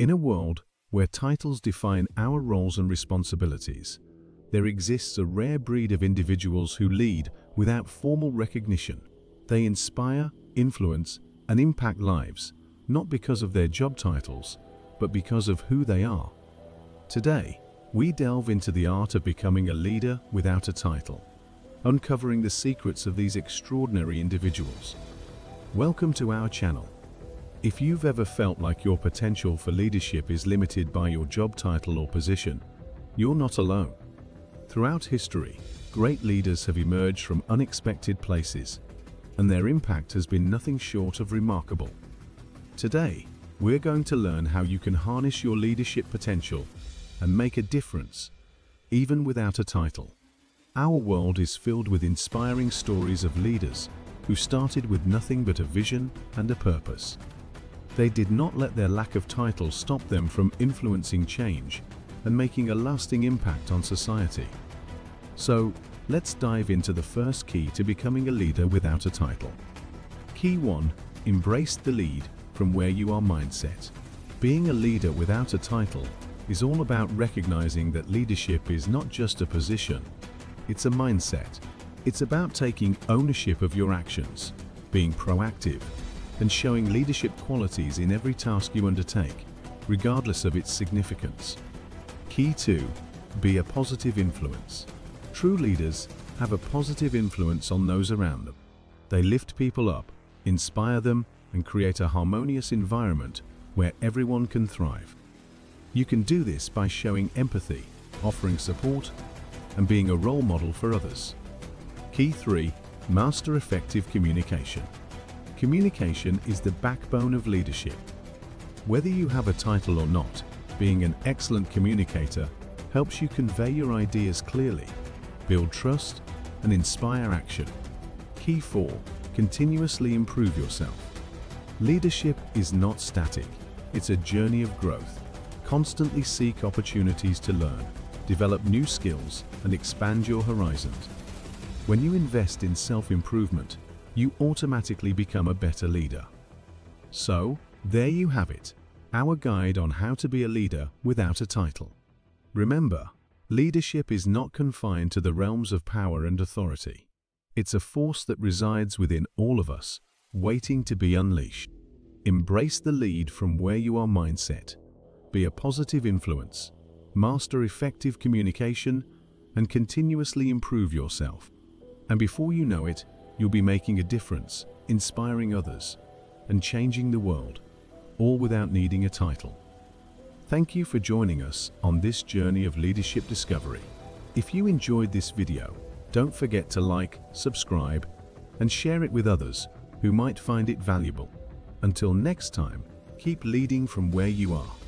In a world where titles define our roles and responsibilities, there exists a rare breed of individuals who lead without formal recognition. They inspire, influence, and impact lives, not because of their job titles, but because of who they are. Today, we delve into the art of becoming a leader without a title, uncovering the secrets of these extraordinary individuals. Welcome to our channel. If you've ever felt like your potential for leadership is limited by your job title or position, you're not alone. Throughout history, great leaders have emerged from unexpected places, and their impact has been nothing short of remarkable. Today, we're going to learn how you can harness your leadership potential and make a difference, even without a title. Our world is filled with inspiring stories of leaders who started with nothing but a vision and a purpose. They did not let their lack of title stop them from influencing change and making a lasting impact on society. So, let's dive into the first key to becoming a leader without a title. Key 1. Embrace the lead from where you are mindset. Being a leader without a title is all about recognizing that leadership is not just a position, it's a mindset. It's about taking ownership of your actions, being proactive, and showing leadership qualities in every task you undertake, regardless of its significance. Key 2. Be a positive influence. True leaders have a positive influence on those around them. They lift people up, inspire them, and create a harmonious environment where everyone can thrive. You can do this by showing empathy, offering support, and being a role model for others. Key 3. Master effective communication. Communication is the backbone of leadership. Whether you have a title or not, being an excellent communicator helps you convey your ideas clearly, build trust, and inspire action. Key 4. Continuously improve yourself. Leadership is not static. It's a journey of growth. Constantly seek opportunities to learn, develop new skills, and expand your horizons. When you invest in self-improvement, you automatically become a better leader. So, there you have it, our guide on how to be a leader without a title. Remember, leadership is not confined to the realms of power and authority. It's a force that resides within all of us, waiting to be unleashed. Embrace the lead from where you are mindset. Be a positive influence. Master effective communication and continuously improve yourself. And before you know it, you'll be making a difference, inspiring others, and changing the world, all without needing a title. Thank you for joining us on this journey of leadership discovery. If you enjoyed this video, don't forget to like, subscribe, and share it with others who might find it valuable. Until next time, keep leading from where you are.